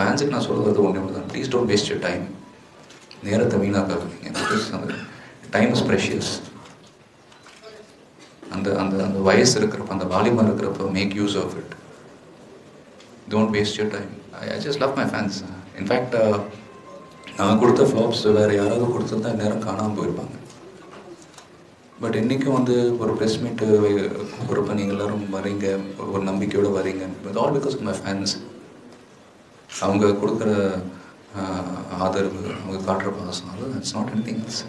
ஃபேன்ஸுக்கு நான் சொல்கிறது ஒன்று ஒன்று தான் please don't waste your time நேரத்தை வீணாக்காதீங்க அந்த டைம் இஸ் ப்ரெஷியஸ் அந்த அந்த அந்த வயசு இருக்கிறப்ப அந்த வாலிபம் இருக்கிறப்ப make use of it don't waste your time I just love my fans in fact நான் கொடுத்த ஃப்ளாப்ஸ் வேறு யாராவது கொடுத்துருந்தா நேரம் காணாமல் போயிருப்பாங்க. பட் இன்றைக்கும் வந்து ஒரு ப்ரெஸ் மீட்டு கூப்பிட்றப்ப நீங்கள் எல்லோரும் வரீங்க ஒரு நம்பிக்கையோடு வரீங்க ஆல் பிகாஸ் மை ஃபேன்ஸ் அவங்க கொடுக்குற ஆதரவு அவங்க காட்டுற பாசம் இட்ஸ் நாட் எனி எல்ஸ்